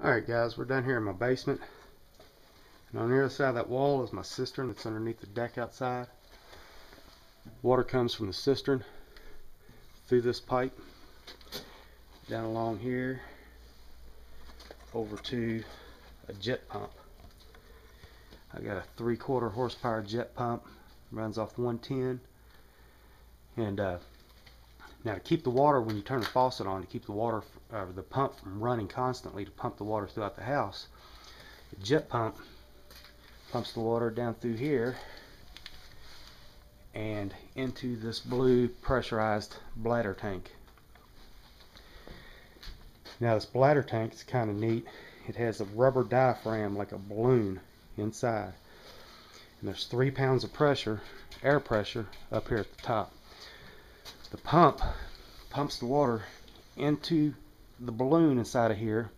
Alright guys, we're done here in my basement. And on the other side of that wall is my cistern that's underneath the deck outside. Water comes from the cistern through this pipe down along here over to a jet pump. I got a three quarter horsepower jet pump runs off 110 and uh, now to keep the water when you turn the faucet on to keep the water uh, the pump from running constantly to pump the water throughout the house the jet pump pumps the water down through here and into this blue pressurized bladder tank. Now this bladder tank is kind of neat. It has a rubber diaphragm like a balloon inside. And there's three pounds of pressure air pressure up here at the top the pump pumps the water into the balloon inside of here.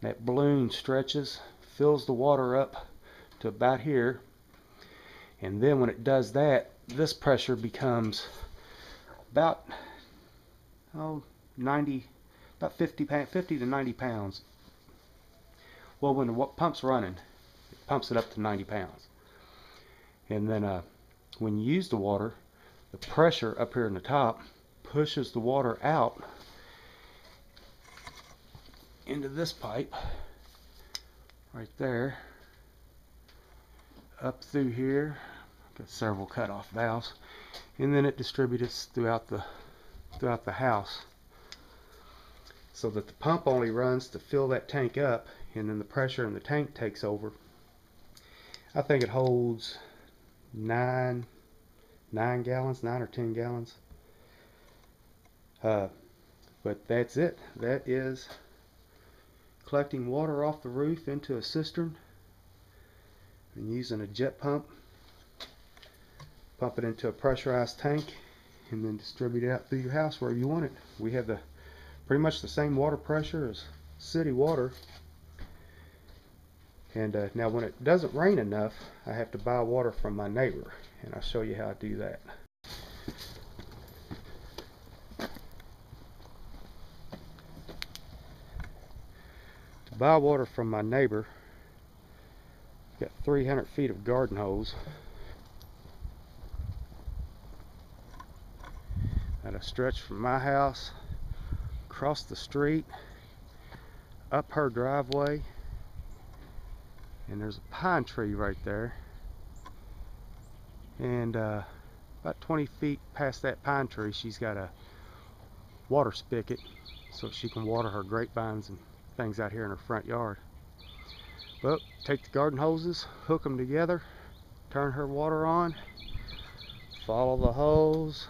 That balloon stretches fills the water up to about here. And then when it does that this pressure becomes about oh 90 about 50 pounds, 50 to 90 pounds. Well when the pump's running it pumps it up to 90 pounds. And then uh, when you use the water the pressure up here in the top pushes the water out into this pipe right there. Up through here got several cutoff valves and then it distributes throughout the throughout the house so that the pump only runs to fill that tank up and then the pressure in the tank takes over. I think it holds nine nine gallons, nine or ten gallons. Uh, but that's it. That is collecting water off the roof into a cistern and using a jet pump. Pump it into a pressurized tank and then distribute it out through your house wherever you want it. We have the pretty much the same water pressure as city water. And uh, now when it doesn't rain enough, I have to buy water from my neighbor and I'll show you how I do that. To buy water from my neighbor, I've got 300 feet of garden hose that I stretch from my house across the street up her driveway and there's a pine tree right there. And uh, about 20 feet past that pine tree she's got a water spigot so she can water her grapevines and things out here in her front yard. But take the garden hoses hook them together turn her water on follow the hose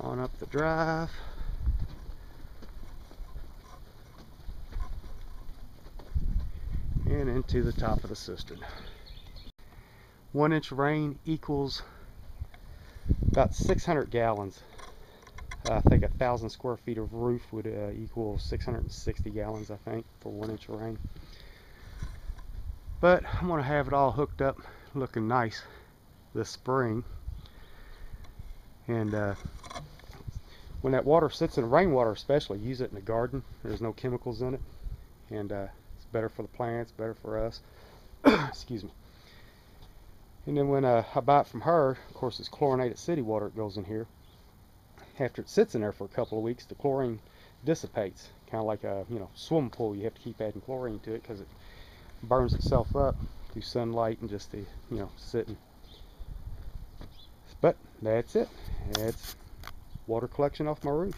on up the drive and into the top of the cistern one inch rain equals about 600 gallons. I think a thousand square feet of roof would uh, equal 660 gallons, I think, for one inch of rain. But I'm going to have it all hooked up, looking nice this spring. And uh, when that water sits in rainwater, especially, use it in the garden. There's no chemicals in it, and uh, better for the plants, better for us. Excuse me. And then when uh, I buy it from her, of course it's chlorinated city water that goes in here. After it sits in there for a couple of weeks, the chlorine dissipates. Kind of like a you know swimming pool. You have to keep adding chlorine to it because it burns itself up through sunlight and just the you know sitting. But that's it. That's water collection off my roof.